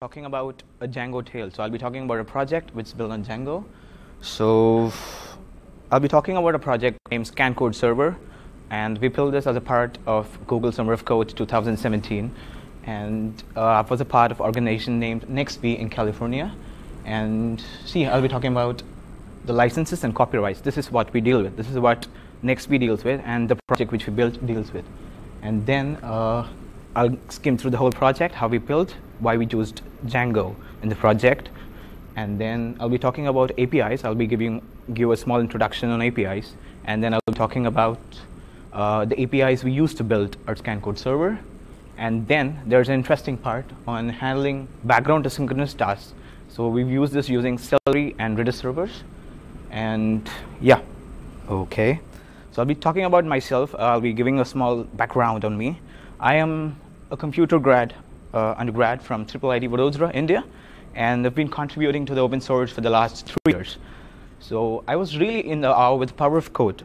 talking about a Django tale. So I'll be talking about a project which is built on Django. So I'll be talking about a project named Scan Code Server, and we built this as a part of Google Summer of Code 2017. And uh, I was a part of organization named nexB in California. And see, I'll be talking about the licenses and copyrights. This is what we deal with. This is what nexB deals with, and the project which we built deals with. And then uh, I'll skim through the whole project, how we built, why we chose Django in the project, and then I'll be talking about APIs. I'll be giving give a small introduction on APIs, and then I'll be talking about uh, the APIs we use to build our scan code server, and then there's an interesting part on handling background asynchronous tasks. So we've used this using Celery and Redis servers, and yeah, okay. So I'll be talking about myself. I'll be giving a small background on me. I am a computer grad, uh, undergrad from IIIT Vadodara, India, and I've been contributing to the open source for the last three years. So I was really in the awe with the power of code.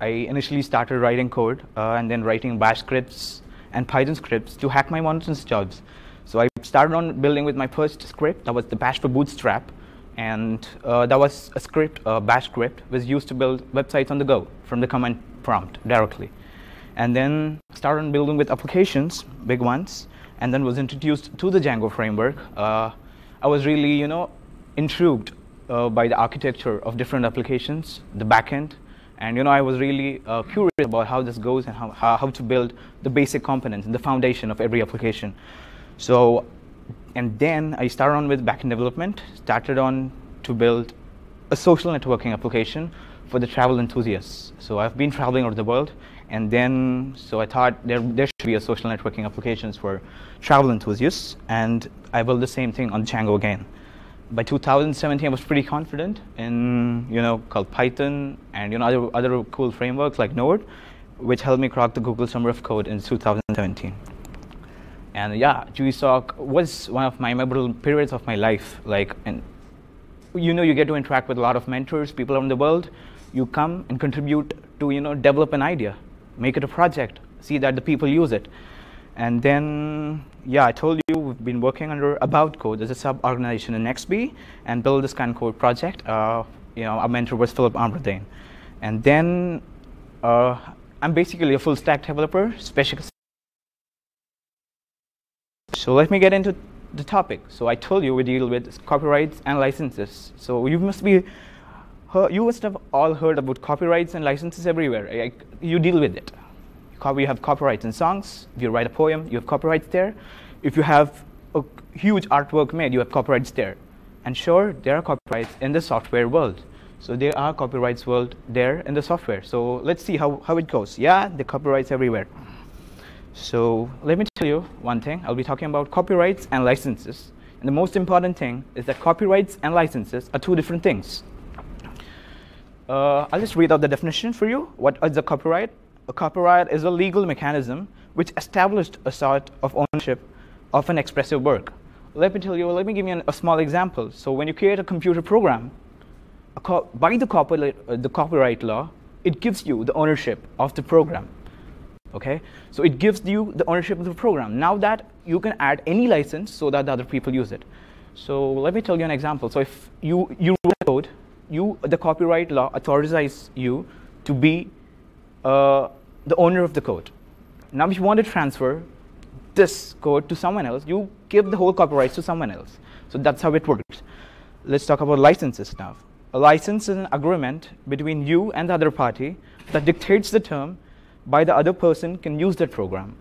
I initially started writing code uh, and then writing bash scripts and Python scripts to hack my monotonous jobs. So I started on building with my first script, that was the bash for bootstrap, and uh, that was a script, a bash script, was used to build websites on the go from the command prompt directly and then started building with applications, big ones, and then was introduced to the Django framework. Uh, I was really, you know, intrigued uh, by the architecture of different applications, the backend, and you know, I was really uh, curious about how this goes and how, how, to build the basic components and the foundation of every application. So, and then I started on with backend development, started on to build a social networking application for the travel enthusiasts. So I've been traveling around the world, and then so I thought there, there should be a social networking applications for travel enthusiasts, and I built the same thing on Django again. By 2017, I was pretty confident in you know called Python and you know other other cool frameworks like Node, which helped me crack the Google Summer of Code in 2017. And yeah, GSOC was one of my memorable periods of my life. Like, and you know, you get to interact with a lot of mentors, people around the world. You come and contribute to you know develop an idea make it a project, see that the people use it. And then, yeah, I told you we've been working under AboutCode as a sub-organization in nexB and build this kind of code project. Uh, you know, our mentor was Philippe Ombredanne. And then uh, I'm basically a full stack developer, special. So let me get into the topic. So I told you we deal with copyrights and licenses. So you must be you must have all heard about copyrights and licenses everywhere. Eh, like, you deal with it. You have copyrights in songs. If you write a poem, you have copyrights there. If you have a huge artwork made, you have copyrights there. And sure, there are copyrights in the software world. So there are copyrights world there in the software. So let's see how, how it goes. Yeah, the copyrights everywhere. So let me tell you one thing. I'll be talking about copyrights and licenses. And the most important thing is that copyrights and licenses are two different things. Uh, I'll just read out the definition for you. What is a copyright? A copyright is a legal mechanism which established a sort of ownership of an expressive work. Let me tell you, let me give you an, a small example. So when you create a computer program, a by the copyright, uh, the copyright law, it gives you the ownership of the program. Okay, so it gives you the ownership of the program. Now that you can add any license so that the other people use it. So let me tell you an example. So if you you wrote code you, the copyright law authorizes you to be uh, the owner of the code. Now, if you want to transfer this code to someone else, you give the whole copyright to someone else. So that's how it works. Let's talk about licenses now. A license is an agreement between you and the other party that dictates the term by the other person can use that program.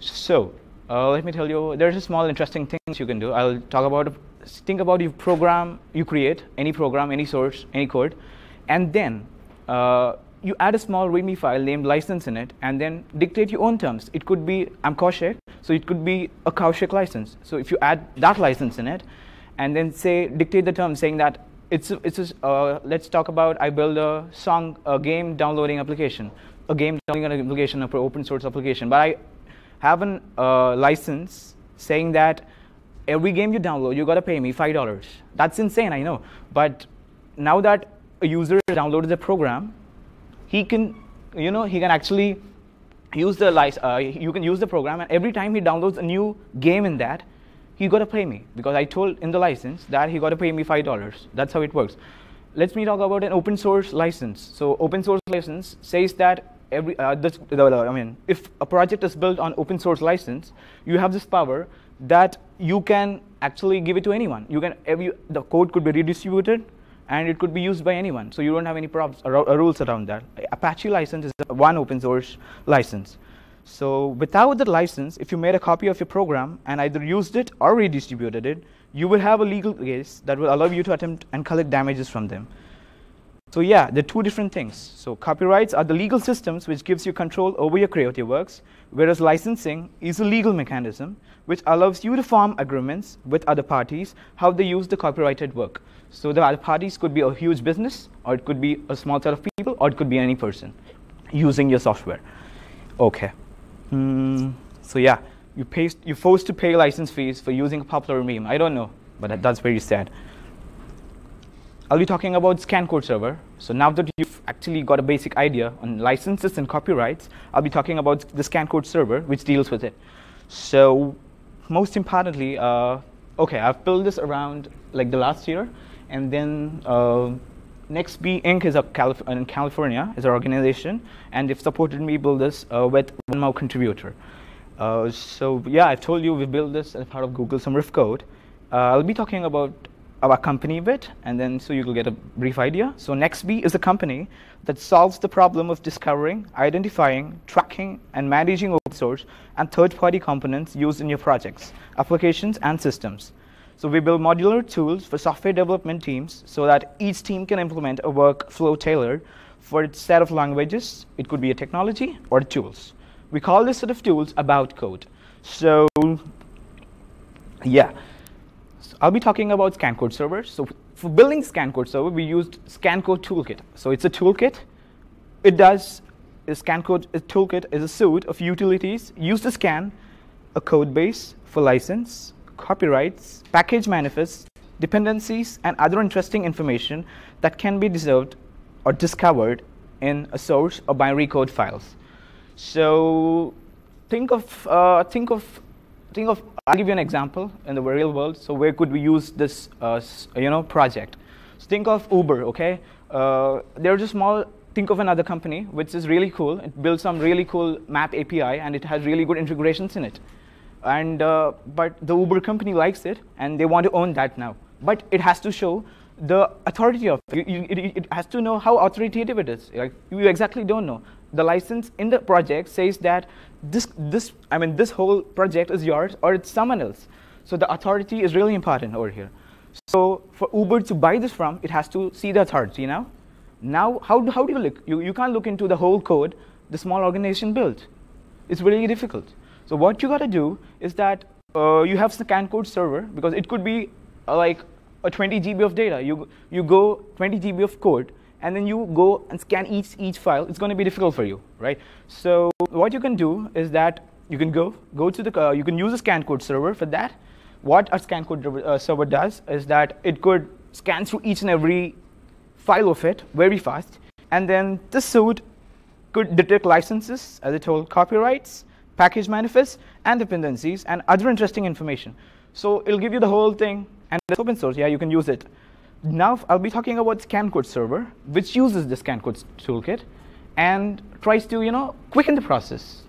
So uh, let me tell you, there's a small interesting things you can do. I'll talk about think about your program you create, any program, any source, any code, and then uh, you add a small README file named license in it, and then dictate your own terms. It could be, I'm Koushik, so it could be a Koushik license. So if you add that license in it, and then say, dictate the term saying that it's, it's a, uh, let's talk about I build a song, a game downloading application, a game downloading application, an open source application, but I have a uh, license saying that every game you download, you got to pay me $5. That's insane, I know. But now that a user downloaded the program, he can, you know, he can actually use the uh, you can use the program, and every time he downloads a new game in that, he got to pay me because I told in the license that he got to pay me $5. That's how it works. Let's me talk about an open source license. So open source license says that every, uh, this, I mean, if a project is built on open source license, you have this power that you can actually give it to anyone. You can, every, the code could be redistributed and it could be used by anyone. So you don't have any problems, or, rules around that. Apache license is one open source license. So without the license, if you made a copy of your program and either used it or redistributed it, you will have a legal case that will allow you to attempt and collect damages from them. So yeah, they're two different things. So copyrights are the legal systems which gives you control over your creative works, whereas licensing is a legal mechanism which allows you to form agreements with other parties how they use the copyrighted work. So the other parties could be a huge business, or it could be a small set of people, or it could be any person using your software. Okay. Mm, so yeah, you pay, you're forced to pay license fees for using a popular meme. I don't know, but that, that's very sad. I'll be talking about scan code server. So now that you've actually got a basic idea on licenses and copyrights, I'll be talking about the scan code server, which deals with it. So most importantly, uh, okay, I've built this around like the last year, and then uh, nexB Inc. is a Calif in California, is our organization, and they've supported me build this uh, with one more contributor. Uh, so yeah, I've told you we built this as part of Google Summer of Code. Uh, I'll be talking about our company bit, and then so you'll get a brief idea. So nexB is a company that solves the problem of discovering, identifying, tracking, and managing open source and third-party components used in your projects, applications, and systems. So we build modular tools for software development teams so that each team can implement a workflow tailored for its set of languages. It could be a technology or tools. We call this set of tools AboutCode. So yeah, so I'll be talking about scan code servers. So for building scan code server, we used scan code toolkit. So it's a toolkit. It does, a scan code a toolkit is a suite of utilities used to scan a code base for license, copyrights, package manifests, dependencies, and other interesting information that can be deserved or discovered in a source or binary code files. So think of, uh, think of, think of, I'll give you an example in the real world. So where could we use this, uh, you know, project? So think of Uber, okay? Uh, they're just small, think of another company, which is really cool. It builds some really cool map API, and it has really good integrations in it and uh, but the Uber company likes it and they want to own that now. But it has to show the authority of it. It, it has to know how authoritative it is. Like you exactly don't know. The license in the project says that this this I mean this whole project is yours or it's someone else. So the authority is really important over here. So for Uber to buy this from, it has to see the authority. You know. Now how do, how do you look? You you can't look into the whole code the small organization built. It's really difficult. So what you got to do is that uh, you have scan code server because it could be uh, like a 20 GB of data. You, you go 20 GB of code and then you go and scan each, each file. It's going to be difficult for you, right? So what you can do is that you can go, go to the, uh, you can use a scan code server for that. What a scan code uh, server does is that it could scan through each and every file of it very fast. And then this suite could detect licenses, as I told, copyrights, package manifests, and dependencies, and other interesting information. So it'll give you the whole thing, and it's open source. Yeah, you can use it. Now I'll be talking about Scan Code Server, which uses the Scan Code toolkit and tries to, you know, quicken the process.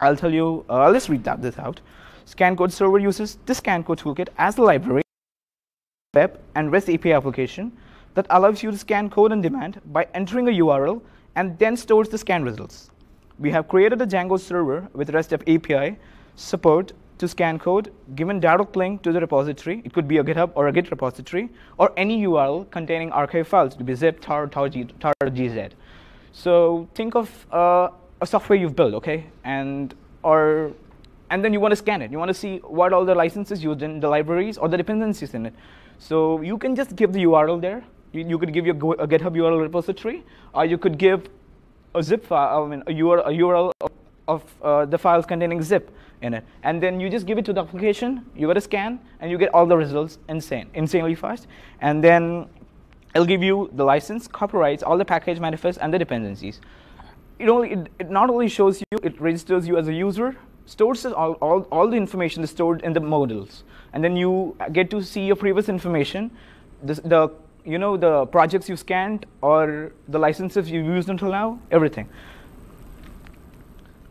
I'll tell you, uh, let's read that, this out. Scan Code Server uses the Scan Code toolkit as a library, web, and REST API application that allows you to scan code on demand by entering a URL and then stores the scan results we have created a Django server with REST API support to scan code, given direct link to the repository. It could be a GitHub or a Git repository, or any URL containing archive files to be zip, tar, tar, tar gz. So think of uh, a software you've built, okay, and or and then you want to scan it. You want to see what all the licenses used in the libraries or the dependencies in it. So you can just give the URL there. You, you could give your a GitHub URL repository, or you could give a zip file, I mean, a URL, a URL of, uh, the files containing zip in it. And then you just give it to the application, you get a scan, and you get all the results insane, insanely fast. And then it'll give you the license, copyrights, all the package manifests, and the dependencies. It, only, it, it not only shows you, it registers you as a user, stores all, all, all the information is stored in the models. And then you get to see your previous information, the, the you know, the projects you scanned or the licenses you used until now, everything.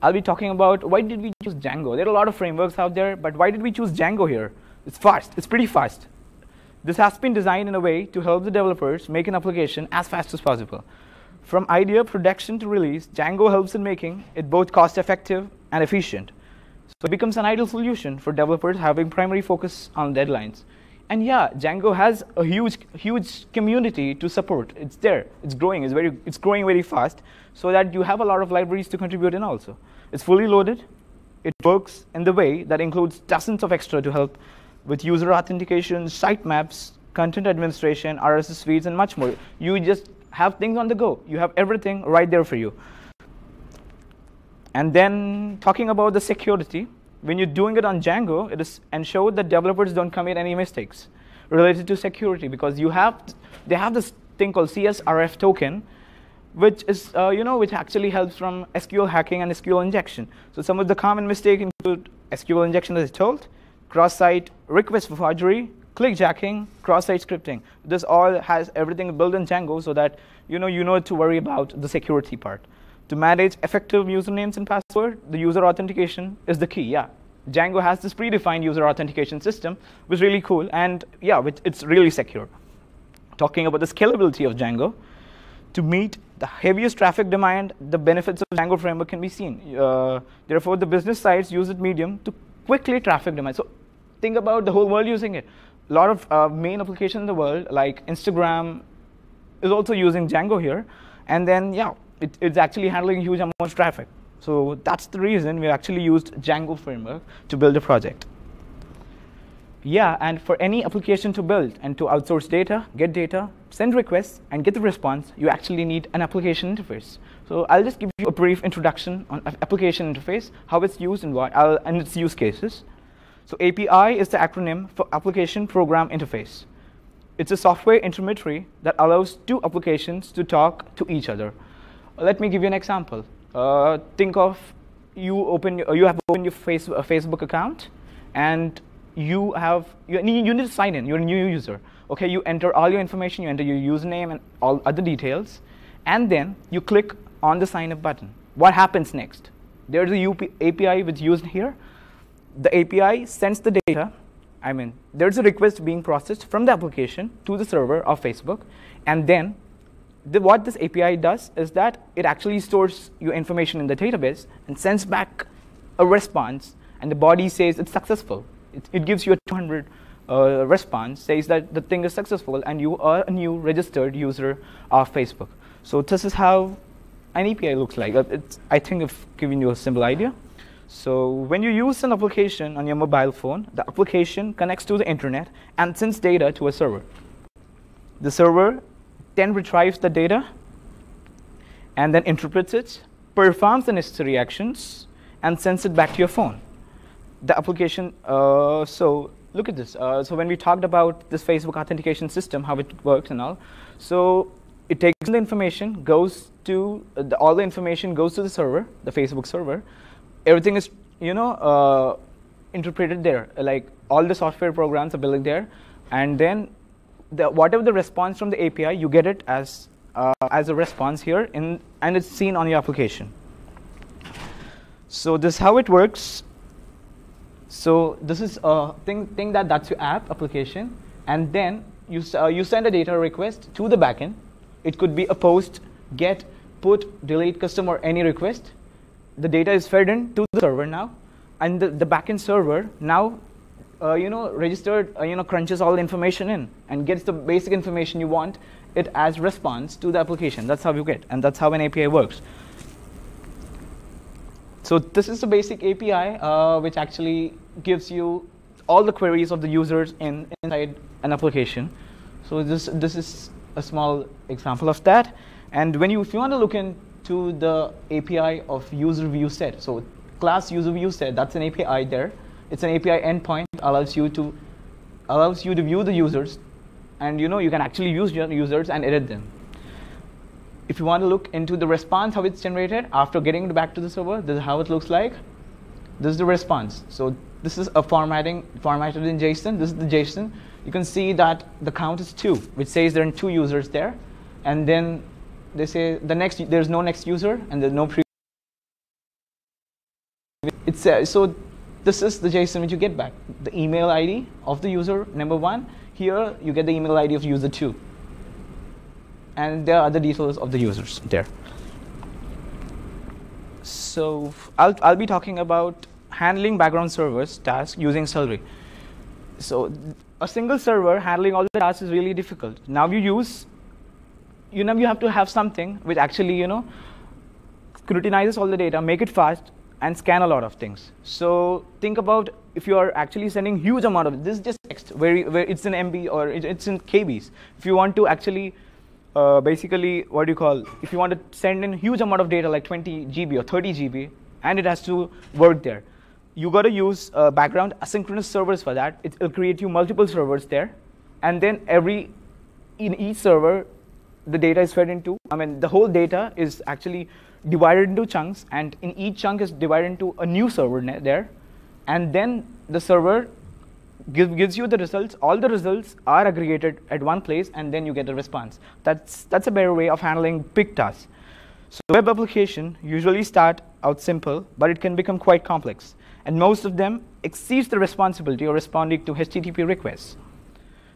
I'll be talking about why did we choose Django. There are a lot of frameworks out there, but why did we choose Django here? It's fast. It's pretty fast. This has been designed in a way to help the developers make an application as fast as possible. From idea, production to release, Django helps in making it both cost effective and efficient. So it becomes an ideal solution for developers having primary focus on deadlines. And yeah, Django has a huge, huge community to support. It's there. It's growing. It's very, it's growing very fast, so that you have a lot of libraries to contribute in. Also, it's fully loaded. It works in the way that includes dozens of extra to help with user authentication, sitemaps, content administration, RSS feeds, and much more. You just have things on the go. You have everything right there for you. And then talking about the security, when you're doing it on Django, it is ensure that developers don't commit any mistakes related to security because you have they have this thing called CSRF token, which is uh, you know which actually helps from SQL hacking and SQL injection. So some of the common mistakes include SQL injection, as I told, cross-site request for forgery, clickjacking, cross-site scripting. This all has everything built in Django so that you know you know to worry about the security part. To manage effective usernames and password, the user authentication is the key. Yeah, Django has this predefined user authentication system, which is really cool, and yeah, it's really secure. Talking about the scalability of Django, to meet the heaviest traffic demand, the benefits of Django framework can be seen. Uh, therefore, the business sites use it medium to quickly traffic demand. So think about the whole world using it. A lot of uh, main applications in the world, like Instagram, is also using Django here. And then, yeah, it, it's actually handling huge amounts of traffic. So that's the reason we actually used Django framework to build a project. Yeah, and for any application to build and to outsource data, get data, send requests, and get the response, you actually need an application interface. So I'll just give you a brief introduction on application interface, how it's used and why, I'll, uh, and its use cases. So API is the acronym for Application Program Interface. It's a software intermediary that allows two applications to talk to each other. Let me give you an example. Uh, think of you open you have opened your face, uh, Facebook account, and you have you, you need to sign in. You're a new user. Okay, you enter all your information. You enter your username and all other details, and then you click on the sign up button. What happens next? There's a UP API which is used here. The API sends the data. I mean, there's a request being processed from the application to the server of Facebook, and then the, what this API does is that it actually stores your information in the database and sends back a response, and the body says it's successful. It, it gives you a 200 uh, response, says that the thing is successful, and you are a new registered user of Facebook. So this is how an API looks like. Uh, it's, I think I've given you a simple idea. So when you use an application on your mobile phone, the application connects to the internet and sends data to a server. The server then retrieves the data and then interprets it, performs the necessary actions, and sends it back to your phone. The application, uh, so look at this. Uh, so when we talked about this Facebook authentication system, how it works and all, so it takes the information, goes to, uh, the, all the information goes to the server, the Facebook server. Everything is, you know, uh, interpreted there. Like all the software programs are building there, and then the, whatever the response from the API, you get it as, uh, as a response here, in, and it's seen on your application. So this is how it works. So this is a thing, thing that that's your app application, and then you, uh, you send a data request to the backend. It could be a post, get, put, delete, custom, or any request. The data is fed in to the server now, and the, the backend server now uh, you know, registered, uh, you know, crunches all the information in and gets the basic information you want it as response to the application. That's how you get, and that's how an API works. So this is the basic API, uh, which actually gives you all the queries of the users in, inside an application. So this this is a small example of that. And when you if you want to look into the API of user view set, so class user view set, that's an API there. It's an API endpoint allows you to allows you to view the users, and you know you can actually use your users and edit them. If you want to look into the response, how it's generated after getting it back to the server, this is how it looks like. This is the response. So this is a formatting formatted in JSON. This is the JSON. You can see that the count is two, which says there are two users there, and then they say the next there's no next user and there's no pre. It's uh, so this is the JSON which you get back. The email ID of the user number one. Here you get the email ID of user two. And there are other details of the users there. So I'll, I'll be talking about handling background servers tasks using Celery. So a single server handling all the tasks is really difficult. Now you use, you know, you have to have something which actually, you know, scrutinizes all the data, make it fast, and scan a lot of things. So think about if you are actually sending huge amount of this is just text where, where it's in MB or it's in KBs. If you want to actually uh, basically what do you call if you want to send in huge amount of data like 20 GB or 30 GB and it has to work there. You got to use uh, background asynchronous servers for that. It will create you multiple servers there, and then every in each server the data is fed into. I mean the whole data is actually divided into chunks, and in each chunk is divided into a new server there, and then the server give, gives you the results. All the results are aggregated at one place, and then you get a response. That's that's a better way of handling big tasks. So web application usually start out simple, but it can become quite complex, and most of them exceeds the responsibility of responding to HTTP requests.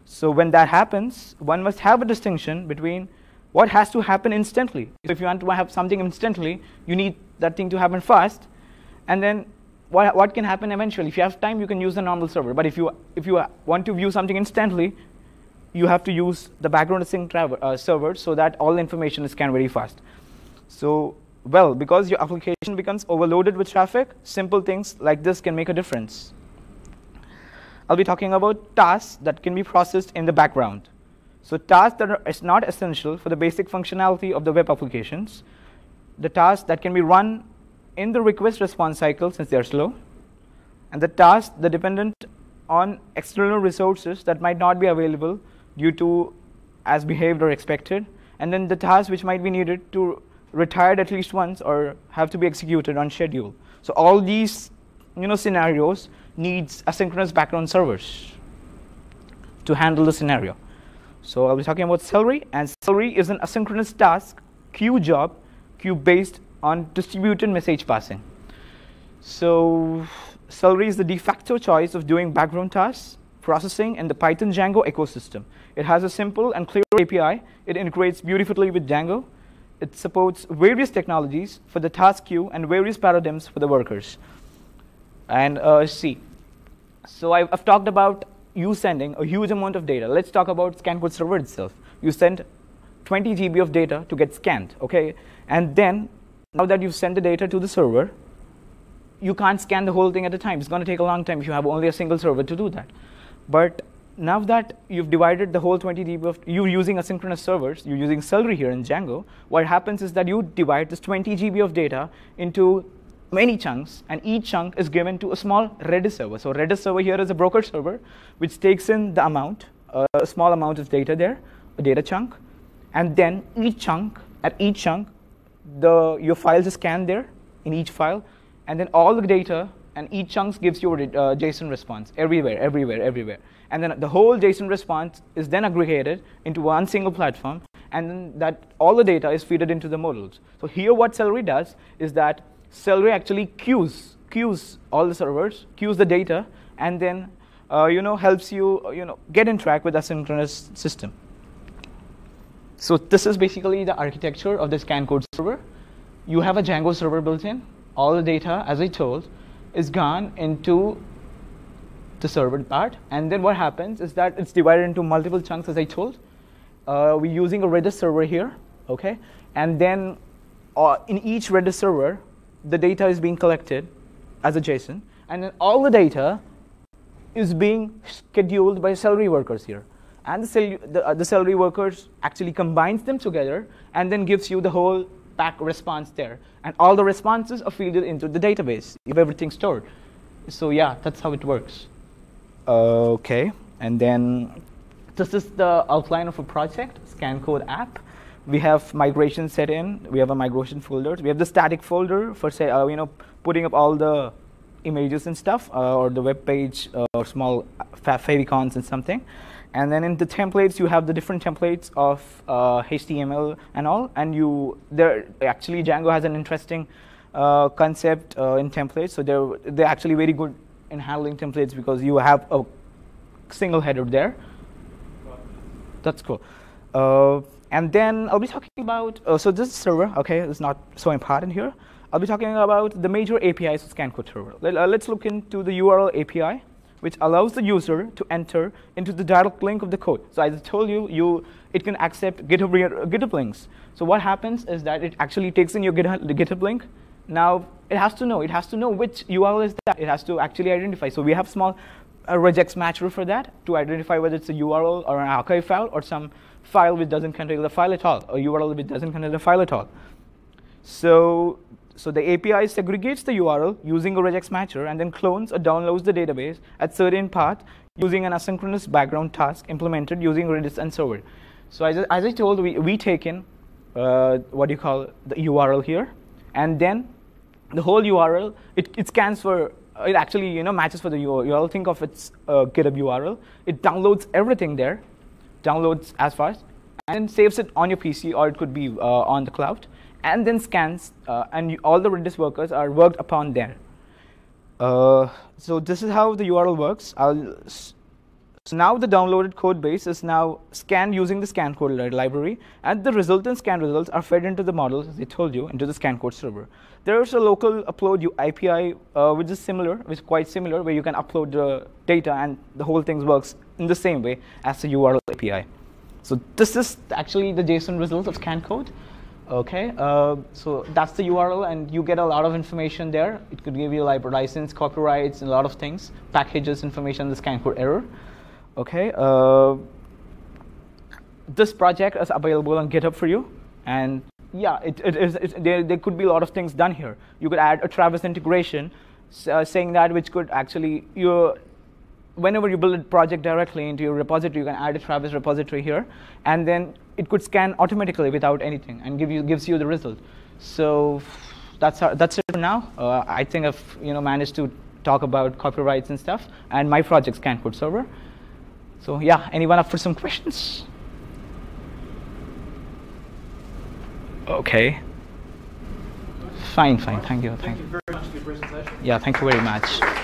So when that happens, one must have a distinction between what has to happen instantly. If you want to have something instantly, you need that thing to happen fast. And then what, what can happen eventually? If you have time, you can use the normal server. But if you, if you want to view something instantly, you have to use the background sync uh, server so that all the information is scanned very fast. So, well, because your application becomes overloaded with traffic, simple things like this can make a difference. I'll be talking about tasks that can be processed in the background. So tasks that are not essential for the basic functionality of the web applications, the tasks that can be run in the request response cycle since they're slow, and the tasks that dependent on external resources that might not be available due to as behaved or expected, and then the tasks which might be needed to retired at least once or have to be executed on schedule. So all these you know, scenarios needs asynchronous background servers to handle the scenario. So I'll be talking about Celery, and Celery is an asynchronous task queue job, queue based on distributed message passing. So Celery is the de facto choice of doing background tasks processing in the Python Django ecosystem. It has a simple and clear API. It integrates beautifully with Django. It supports various technologies for the task queue and various paradigms for the workers. And uh, see, so I've, I've talked about you sending a huge amount of data. Let's talk about scan code server itself. You send 20 GB of data to get scanned, okay? And then, now that you've sent the data to the server, you can't scan the whole thing at a time. It's going to take a long time if you have only a single server to do that. But now that you've divided the whole 20 GB of, you're using asynchronous servers, you're using Celery here in Django, what happens is that you divide this 20 GB of data into many chunks, and each chunk is given to a small Redis server. So Redis server here is a broker server, which takes in the amount, uh, a small amount of data there, a data chunk, and then each chunk, at each chunk, the your files are scanned there in each file, and then all the data and each chunks gives you a uh, JSON response everywhere, everywhere, everywhere. And then the whole JSON response is then aggregated into one single platform, and then that all the data is fed into the models. So here what Celery does is that Celery actually queues, queues all the servers, queues the data, and then uh, you know helps you you know get in track with asynchronous system. So this is basically the architecture of the scan code server. You have a Django server built in. All the data, as I told, is gone into the server part. And then what happens is that it's divided into multiple chunks, as I told. Uh, we're using a Redis server here, okay? And then uh, in each Redis server, the data is being collected as a JSON, and then all the data is being scheduled by Celery workers here. And the, the, uh, the Celery workers actually combines them together and then gives you the whole back response there. And all the responses are fed into the database. You have everything stored. So yeah, that's how it works. Okay, and then this is the outline of a project, scan code app we have migration set in. We have a migration folder. We have the static folder for say, uh, you know, putting up all the images and stuff, uh, or the web page, uh, or small favicons and something. And then in the templates, you have the different templates of HTML and all. And you, there actually Django has an interesting concept in templates. So they're they're actually very good in handling templates because you have a single header there. That's cool. Uh, and then I'll be talking about, uh, so this server, okay, it's not so important here. I'll be talking about the major APIs of ScanCode server. Let, uh, look into the URL API, which allows the user to enter into the direct link of the code. So as I told you, you it can accept GitHub, GitHub links. So what happens is that it actually takes in your GitHub, GitHub link. Now, it has to know. It has to know which URL is that. It has to actually identify. So we have small uh, regex matcher for that to identify whether it's a URL or an archive file or some file which doesn't contain the file at all, a URL which doesn't contain the file at all. So, so the API segregates the URL using a regex matcher and then clones or downloads the database at certain path using an asynchronous background task implemented using Redis and server. So as, as I told, we, we take in uh, what do you call the URL here, and then the whole URL, it, it scans for, it actually you know matches for the URL. Think of its uh, GitHub URL. It downloads everything there, downloads as fast, and saves it on your PC, or it could be uh, on the cloud, and then scans, uh, and you, all the Redis workers are worked upon there. Uh, so this is how the URL works. I'll so now the downloaded code base is now scanned using the scan code library, and the resultant scan results are fed into the models, as I told you, into the scan code server. There is a local upload API, uh, which is similar, which is quite similar, where you can upload the data, and the whole thing works in the same way as the URL API. So this is actually the JSON result of scan code. Okay, uh, so that's the URL, and you get a lot of information there. It could give you like license, copyrights, and a lot of things, packages, information, the scan code error. Okay, uh, this project is available on GitHub for you, and yeah, it, it is, there, there could be a lot of things done here. You could add a Travis integration, uh, saying that which could actually you, whenever you build a project directly into your repository, you can add a Travis repository here, and then it could scan automatically without anything and give you gives you the result. So that's our, that's it for now. Uh, I think I've you know managed to talk about copyrights and stuff, and my project Scan Code Server. So yeah, anyone up for some questions? Okay. Fine, fine. Thank you. Thank, thank you very much for your presentation. Yeah, thank you very much.